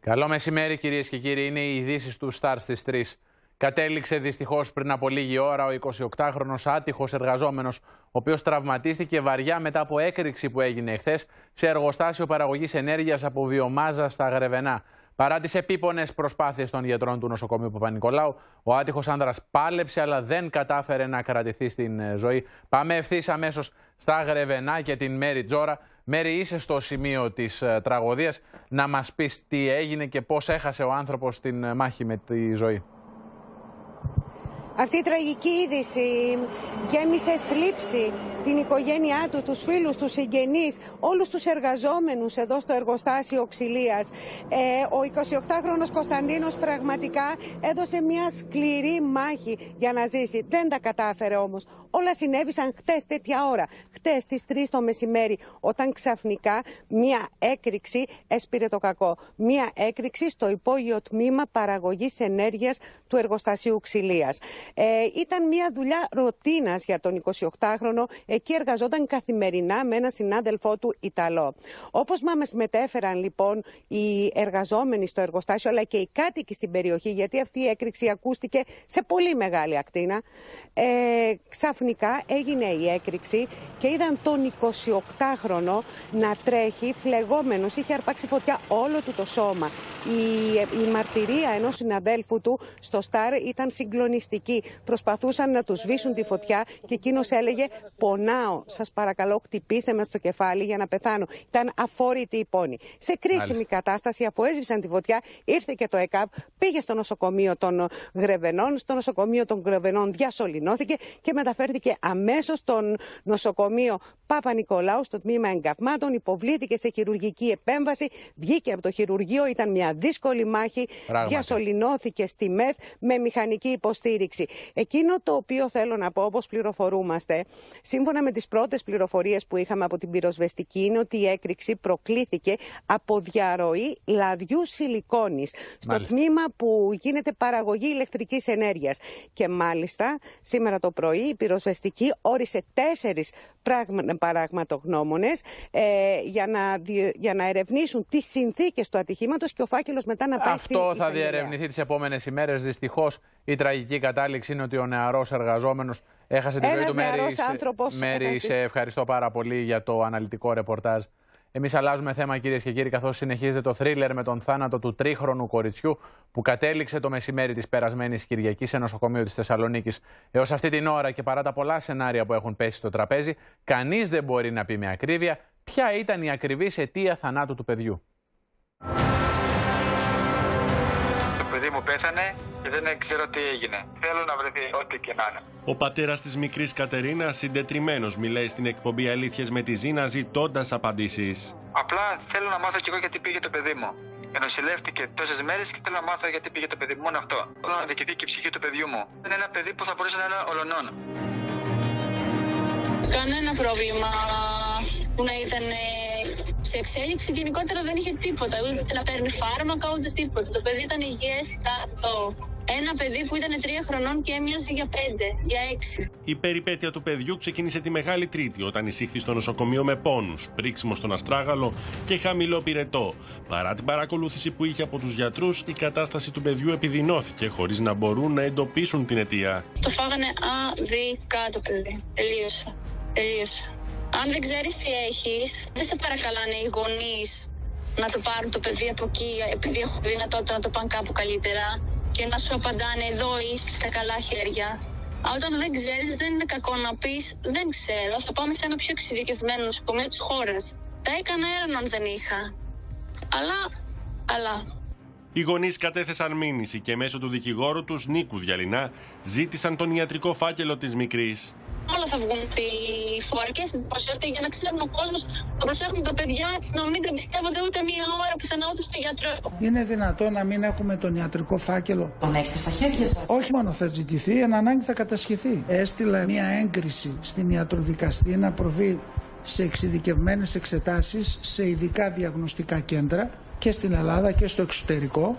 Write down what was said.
Καλό μεσημέρι κυρίες και κύριοι. Είναι οι ειδήσεις του Star στις 3. Κατέληξε δυστυχώς πριν από λίγη ώρα ο 28χρονος άτυχος εργαζόμενος, ο οποίος τραυματίστηκε βαριά μετά από έκρηξη που έγινε εχθές σε εργοστάσιο παραγωγής ενέργειας από βιομάζα στα Γρεβενά. Παρά τις επίπονες προσπάθειες των γιατρών του νοσοκομείου Παπα-Νικολάου, ο άτυχος άνδρας πάλεψε αλλά δεν κατάφερε να κρατηθεί στην ε, ζωή. Πάμε ευθύς αμέσως στα Γρεβενά και την Μέρη Τζόρα. Μέρη, είσαι στο σημείο της ε, τραγωδίας να μας πεις τι έγινε και πώς έχασε ο άνθρωπος την ε, μάχη με τη ζωή. Αυτή η τραγική είδηση γέμισε θλίψη την οικογένειά τους, τους φίλους, τους συγγενείς, όλους τους εργαζόμενους εδώ στο εργοστάσιο ξυλίας. Ε, ο 28χρονος Κωνσταντίνος πραγματικά έδωσε μια σκληρή μάχη για να ζήσει. Δεν τα κατάφερε όμως. Όλα συνέβησαν χτες τέτοια ώρα, χτες στις 3 το μεσημέρι, όταν ξαφνικά μια έκρηξη έσπηρε το κακό. Μια έκρηξη στο υπόγειο τμήμα παραγωγής ενέργειας του εργοστασίου ξυλίας. Ε, ήταν μια δουλειά ρωτίνας για τον 28χρονο Εκεί εργαζόταν καθημερινά με ένα συνάδελφό του Ιταλό. Όπως μα μετέφεραν λοιπόν οι εργαζόμενοι στο εργοστάσιο, αλλά και οι κάτοικοι στην περιοχή, γιατί αυτή η έκρηξη ακούστηκε σε πολύ μεγάλη ακτίνα, ε, ξαφνικά έγινε η έκρηξη και είδαν τον 28χρονο να τρέχει φλεγόμενος. Είχε αρπάξει φωτιά όλο του το σώμα. Η, η μαρτυρία ενός συναδέλφου του στο Σταρ ήταν συγκλονιστική. Προσπαθούσαν να τους σβήσουν τη φωτιά και εκείνος έλεγε: πονάω, σας παρακαλώ, χτυπήστε με στο κεφάλι για να πεθάνω. Ήταν αφόρητη η πόνη. Σε κρίσιμη κατάσταση, αφού έσβησαν τη φωτιά, ήρθε και το ΕΚΑΒ, πήγε στο νοσοκομείο των Γρεβενών. Στο νοσοκομείο των Γρεβενών διασωληνώθηκε και μεταφέρθηκε αμέσως στο νοσοκομείο Παπα-Νικολάου, στο τμήμα εγκαυμάτων. Υποβλήθηκε σε χειρουργική επέμβαση, βγήκε από το χειρουργείο, ήταν μια δύσκολη μάχη. Πράγματι. Διασωληνώθηκε στη ΜΕΘ με μηχανική υποστήριξη. Εκείνο το οποίο θέλω να πω, όπως πληροφορούμαστε, Σύμφωνα με τις πρώτες πληροφορίες που είχαμε από την πυροσβεστική, είναι ότι η έκρηξη προκλήθηκε από διαρροή λαδιού σιλικόνης στο τμήμα που γίνεται παραγωγή ηλεκτρικής ενέργειας. Και μάλιστα σήμερα το πρωί η πυροσβεστική όρισε τέσσερις παραγματογνώμονες ε, για, να, για να ερευνήσουν τις συνθήκες του ατυχήματος και ο φάκελος μετά να πάει Αυτό στην θα διερευνηθεί τις επόμενες ημέρες. Δυστυχώς η τραγική κατάληξη είναι ότι ο νεαρός εργαζόμενος έχασε τη ζωή του. Μέρη, σε ευχαριστώ πάρα πολύ για το αναλυτικό ρεπορτάζ. Εμείς αλλάζουμε θέμα, κυρίες και κύριοι, καθώς συνεχίζεται το θρίλερ με τον θάνατο του τρίχρονου κοριτσιού που κατέληξε το μεσημέρι της περασμένης Κυριακής σε νοσοκομείο της Θεσσαλονίκης. Έως αυτή την ώρα και παρά τα πολλά σενάρια που έχουν πέσει στο τραπέζι, κανείς δεν μπορεί να πει με ακρίβεια ποια ήταν η ακριβής αιτία θανάτου του παιδιού. Παιδί μου πέθανε και δεν ξέρω τι έγινε. Θέλω να βρεθεί ό,τι και να είναι. Ο πατέρας της μικρής Κατερίνας, συντετριμένος, μιλάει στην εκπομπή Αλήθειες με τη Ζήνα, ζητώντας απαντήσεις. Απλά θέλω να μάθω κι εγώ γιατί πήγε το παιδί μου. Ενοσηλεύτηκε τόσες μέρες και θέλω να μάθω γιατί πήγε το παιδί μου. Μόνο αυτό. Θέλω να διοικηθεί και η ψυχή του παιδιού μου. Είναι ένα παιδί που θα μπορούσε να είναι ολονών. Κανένα πρόβλημα που να ήταν σε εξέλιξη γενικότερα δεν είχε τίποτα. Ούτε να παίρνει φάρμακα, ούτε τίποτα. Το παιδί ήταν υγιές κάτω. Ένα παιδί που ήταν τρία χρονών και έμοιαζε για πέντε, για έξι. Η περιπέτεια του παιδιού ξεκίνησε τη Μεγάλη Τρίτη όταν εισήχθη στο νοσοκομείο με πόνους, πρίξιμο στον αστράγαλο και χαμηλό πυρετό. Παρά την παρακολούθηση που είχε από τους γιατρούς, η κατάσταση του παιδιού επιδεινώθηκε χωρίς να μπορούν να εντοπίσουν την αιτία. Το φάγανε αδικα το παιδί. Τελείωσε. Τελείωσε. Αν δεν ξέρεις τι έχεις, δεν σε παρακαλάνε οι γονείς να το πάρουν το παιδί από εκεί, επειδή έχουν δυνατότητα να το πάνε κάπου καλύτερα και να σου απαντάνε εδώ είστε στα καλά χέρια. Όταν δεν ξέρεις, δεν είναι κακό να πεις Δεν ξέρω, θα πάμε σε ένα πιο εξειδικευμένο νοσοκομείο της χώρας. Τα έκανα έρανο αν δεν είχα. Αλλά, αλλά. Οι γονείς κατέθεσαν μήνυση και μέσω του δικηγόρου τους Νίκου Διαλυνά ζήτησαν τον ιατρικό φάκελο της μικρής όλα θα βγουν στη φορική στην ότι για να ξέρουν ο κόσμος να προσέχουν τα παιδιά να μην τα πιστεύονται ούτε μία ώρα πουθενά ούτε στο γιατρό. Είναι δυνατό να μην έχουμε τον ιατρικό φάκελο; Τον έχετε στα χέρια σας; Όχι μόνο θα ζητηθεί, εν ανάγκη θα κατασχεθεί. Έστειλα μία έγκριση στην ιατροδικαστή να προβεί σε εξειδικευμένες εξετάσεις σε ειδικά διαγνωστικά κέντρα και στην Ελλάδα και στο εξωτερικό